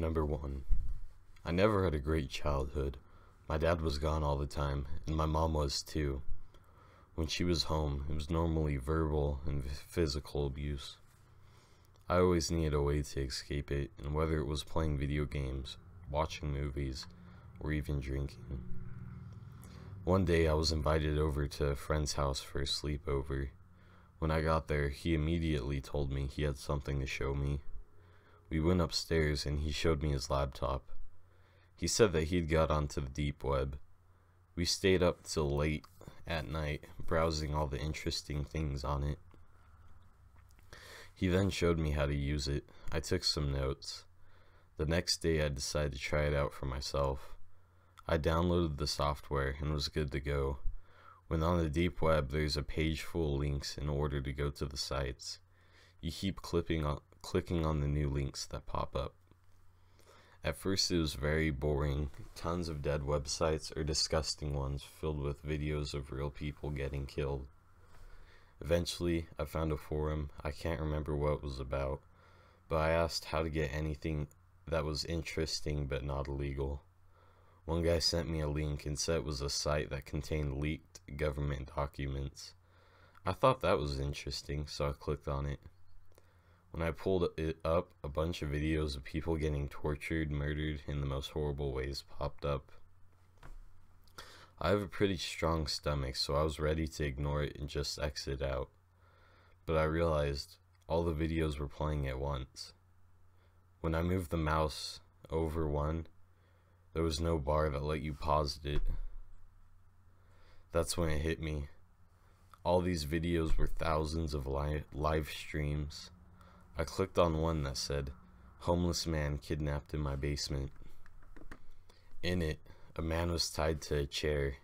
Number 1. I never had a great childhood. My dad was gone all the time, and my mom was too. When she was home, it was normally verbal and physical abuse. I always needed a way to escape it, and whether it was playing video games, watching movies, or even drinking. One day I was invited over to a friend's house for a sleepover. When I got there, he immediately told me he had something to show me. We went upstairs and he showed me his laptop. He said that he'd got onto the deep web. We stayed up till late at night, browsing all the interesting things on it. He then showed me how to use it. I took some notes. The next day I decided to try it out for myself. I downloaded the software and was good to go. When on the deep web, there's a page full of links in order to go to the sites. You keep clipping on, clicking on the new links that pop up. At first it was very boring, tons of dead websites or disgusting ones filled with videos of real people getting killed. Eventually, I found a forum, I can't remember what it was about, but I asked how to get anything that was interesting but not illegal. One guy sent me a link and said it was a site that contained leaked government documents. I thought that was interesting, so I clicked on it. When I pulled it up, a bunch of videos of people getting tortured, murdered in the most horrible ways popped up. I have a pretty strong stomach, so I was ready to ignore it and just exit out. But I realized all the videos were playing at once. When I moved the mouse over one, there was no bar that let you pause it. That's when it hit me. All these videos were thousands of li live streams. I clicked on one that said, Homeless man kidnapped in my basement. In it, a man was tied to a chair.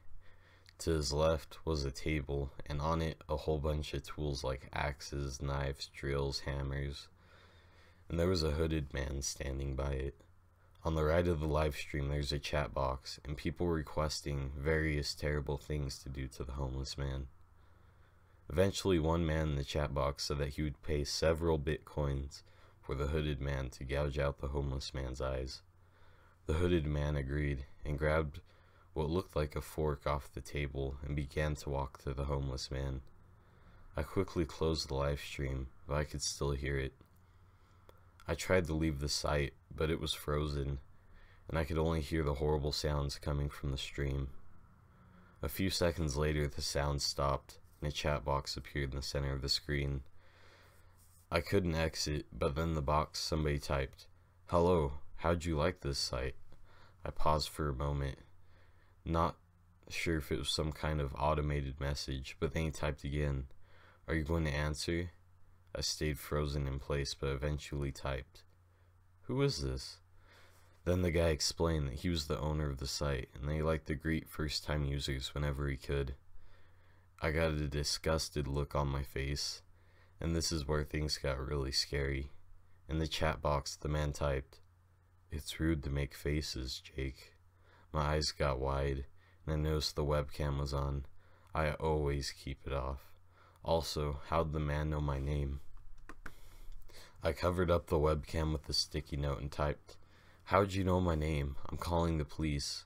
To his left was a table, and on it a whole bunch of tools like axes, knives, drills, hammers. And there was a hooded man standing by it. On the right of the live stream, there's a chat box, and people requesting various terrible things to do to the homeless man. Eventually, one man in the chat box said that he would pay several bitcoins for the hooded man to gouge out the homeless man's eyes. The hooded man agreed and grabbed what looked like a fork off the table and began to walk to the homeless man. I quickly closed the live stream, but I could still hear it. I tried to leave the site, but it was frozen, and I could only hear the horrible sounds coming from the stream. A few seconds later, the sound stopped, and a chat box appeared in the center of the screen. I couldn't exit, but then the box somebody typed, Hello, how'd you like this site? I paused for a moment, not sure if it was some kind of automated message, but then he typed again, Are you going to answer? I stayed frozen in place, but eventually typed, Who is this? Then the guy explained that he was the owner of the site, and they liked to greet first time users whenever he could. I got a disgusted look on my face, and this is where things got really scary. In the chat box, the man typed, It's rude to make faces, Jake. My eyes got wide, and I noticed the webcam was on. I always keep it off. Also, how'd the man know my name? I covered up the webcam with a sticky note and typed, How'd you know my name? I'm calling the police.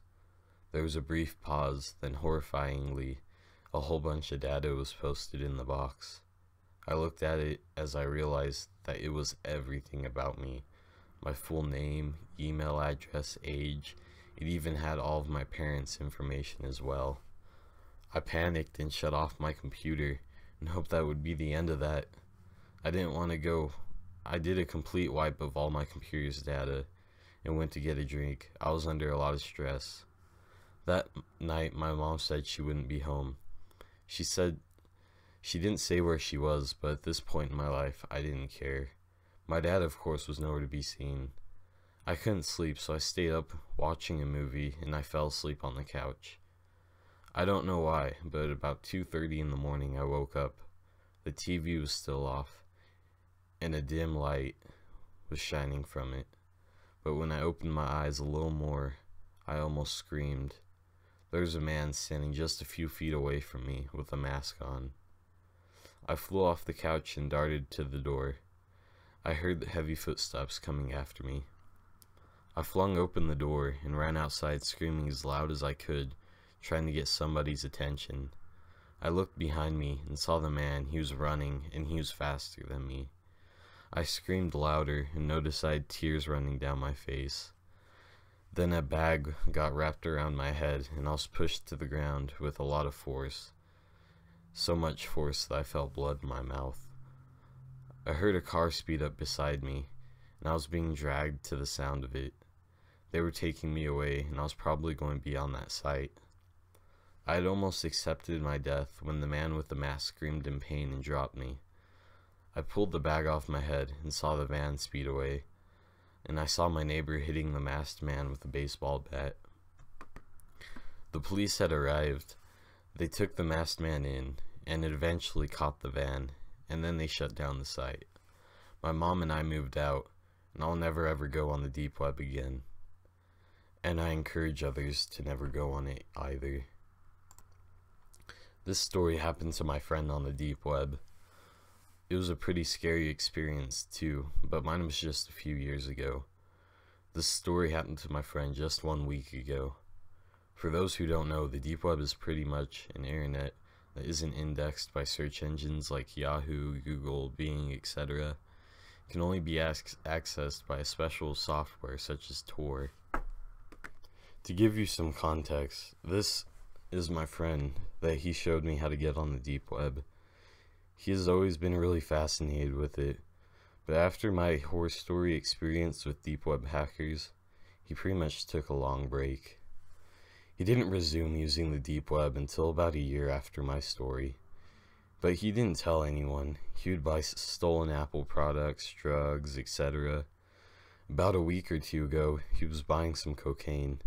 There was a brief pause, then horrifyingly, a whole bunch of data was posted in the box. I looked at it as I realized that it was everything about me. My full name, email address, age, it even had all of my parents' information as well. I panicked and shut off my computer and hoped that would be the end of that. I didn't want to go. I did a complete wipe of all my computer's data and went to get a drink. I was under a lot of stress. That night, my mom said she wouldn't be home. She said she didn't say where she was, but at this point in my life, I didn't care. My dad, of course, was nowhere to be seen. I couldn't sleep, so I stayed up watching a movie and I fell asleep on the couch. I don't know why, but at about 2:30 in the morning I woke up. The TV was still off and a dim light was shining from it. But when I opened my eyes a little more, I almost screamed. There was a man standing just a few feet away from me with a mask on. I flew off the couch and darted to the door. I heard the heavy footsteps coming after me. I flung open the door and ran outside screaming as loud as I could, trying to get somebody's attention. I looked behind me and saw the man. He was running, and he was faster than me. I screamed louder and noticed I had tears running down my face. Then a bag got wrapped around my head, and I was pushed to the ground with a lot of force. So much force that I felt blood in my mouth. I heard a car speed up beside me, and I was being dragged to the sound of it. They were taking me away, and I was probably going beyond that sight. I had almost accepted my death when the man with the mask screamed in pain and dropped me. I pulled the bag off my head and saw the van speed away, and I saw my neighbor hitting the masked man with a baseball bat. The police had arrived. They took the masked man in, and it eventually caught the van, and then they shut down the site. My mom and I moved out, and I'll never ever go on the deep web again and I encourage others to never go on it either. This story happened to my friend on the deep web. It was a pretty scary experience too, but mine was just a few years ago. This story happened to my friend just one week ago. For those who don't know, the deep web is pretty much an internet that isn't indexed by search engines like Yahoo, Google, Bing, etc. It can only be accessed by a special software such as Tor. To give you some context, this is my friend that he showed me how to get on the deep web. He has always been really fascinated with it, but after my horror story experience with deep web hackers, he pretty much took a long break. He didn't resume using the deep web until about a year after my story. But he didn't tell anyone. He would buy stolen Apple products, drugs, etc. About a week or two ago, he was buying some cocaine.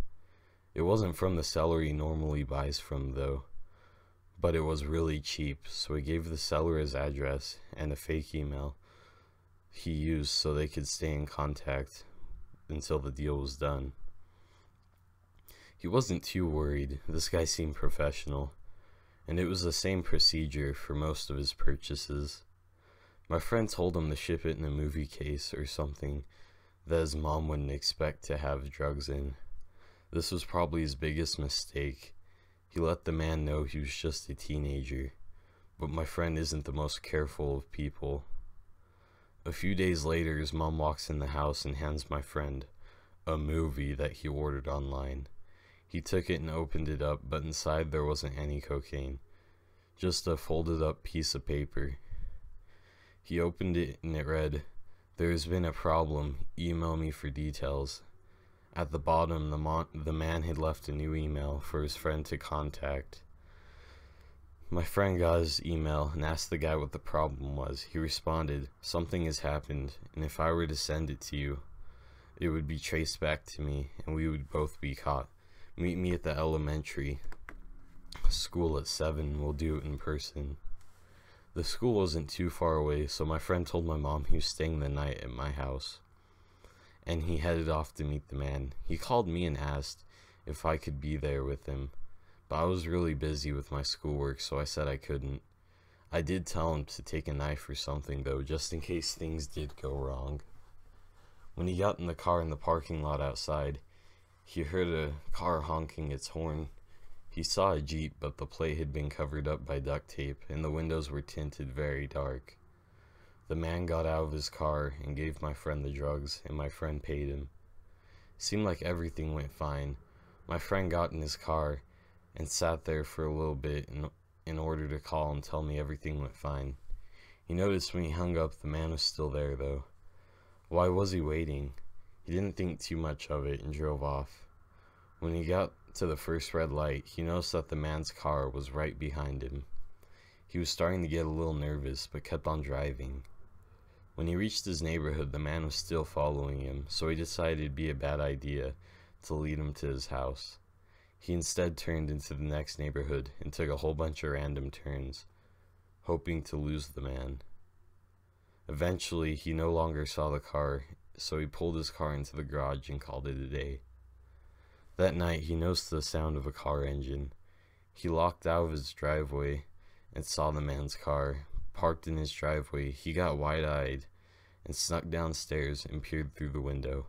It wasn't from the seller he normally buys from, though. But it was really cheap, so he gave the seller his address and a fake email he used so they could stay in contact until the deal was done. He wasn't too worried, this guy seemed professional, and it was the same procedure for most of his purchases. My friend told him to ship it in a movie case or something that his mom wouldn't expect to have drugs in. This was probably his biggest mistake. He let the man know he was just a teenager, but my friend isn't the most careful of people. A few days later, his mom walks in the house and hands my friend a movie that he ordered online. He took it and opened it up, but inside there wasn't any cocaine, just a folded up piece of paper. He opened it and it read, There has been a problem. Email me for details. At the bottom, the, the man had left a new email for his friend to contact. My friend got his email and asked the guy what the problem was. He responded, Something has happened, and if I were to send it to you, it would be traced back to me, and we would both be caught. Meet me at the elementary school at 7. We'll do it in person. The school wasn't too far away, so my friend told my mom he was staying the night at my house and he headed off to meet the man. He called me and asked if I could be there with him, but I was really busy with my schoolwork, so I said I couldn't. I did tell him to take a knife or something, though, just in case things did go wrong. When he got in the car in the parking lot outside, he heard a car honking its horn. He saw a Jeep, but the plate had been covered up by duct tape, and the windows were tinted very dark. The man got out of his car and gave my friend the drugs, and my friend paid him. seemed like everything went fine. My friend got in his car and sat there for a little bit in, in order to call and tell me everything went fine. He noticed when he hung up the man was still there, though. Why was he waiting? He didn't think too much of it and drove off. When he got to the first red light, he noticed that the man's car was right behind him. He was starting to get a little nervous, but kept on driving. When he reached his neighborhood, the man was still following him, so he decided it'd be a bad idea to lead him to his house. He instead turned into the next neighborhood and took a whole bunch of random turns, hoping to lose the man. Eventually, he no longer saw the car, so he pulled his car into the garage and called it a day. That night, he noticed the sound of a car engine. He locked out of his driveway and saw the man's car, parked in his driveway, he got wide eyed and snuck downstairs and peered through the window.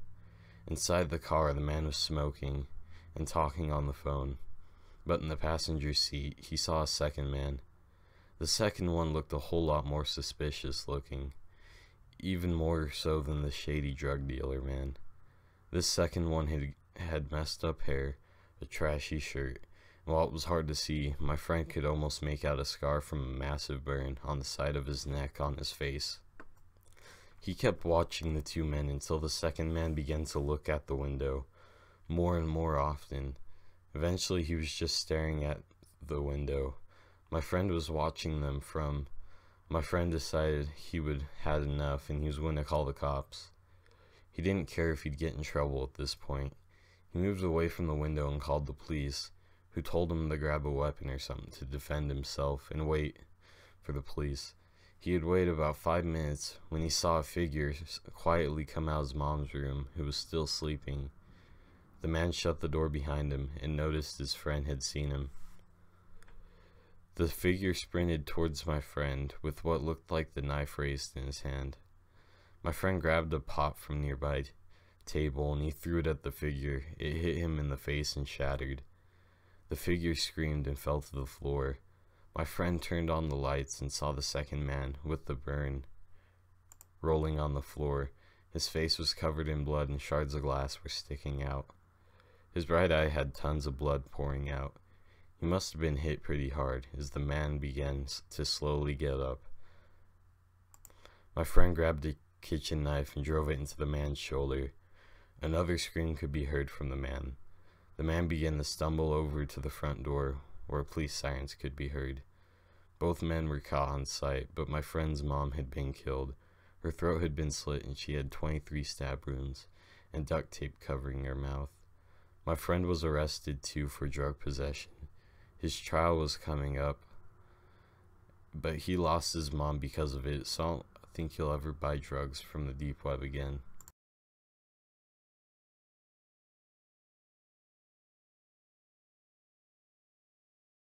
Inside the car, the man was smoking and talking on the phone, but in the passenger seat, he saw a second man. The second one looked a whole lot more suspicious looking, even more so than the shady drug dealer man. This second one had, had messed up hair, a trashy shirt, while it was hard to see, my friend could almost make out a scar from a massive burn on the side of his neck on his face. He kept watching the two men until the second man began to look at the window more and more often. Eventually, he was just staring at the window. My friend was watching them from. My friend decided he would had enough and he was going to call the cops. He didn't care if he'd get in trouble at this point. He moved away from the window and called the police, who told him to grab a weapon or something to defend himself and wait for the police. He had waited about five minutes when he saw a figure quietly come out of his mom's room, who was still sleeping. The man shut the door behind him and noticed his friend had seen him. The figure sprinted towards my friend with what looked like the knife raised in his hand. My friend grabbed a pot from nearby table and he threw it at the figure. It hit him in the face and shattered. The figure screamed and fell to the floor. My friend turned on the lights and saw the second man, with the burn, rolling on the floor. His face was covered in blood and shards of glass were sticking out. His right eye had tons of blood pouring out. He must have been hit pretty hard as the man began to slowly get up. My friend grabbed a kitchen knife and drove it into the man's shoulder. Another scream could be heard from the man. The man began to stumble over to the front door, where police sirens could be heard. Both men were caught on sight, but my friend's mom had been killed. Her throat had been slit and she had 23 stab wounds and duct tape covering her mouth. My friend was arrested too for drug possession. His trial was coming up, but he lost his mom because of it, so I don't think he'll ever buy drugs from the deep web again.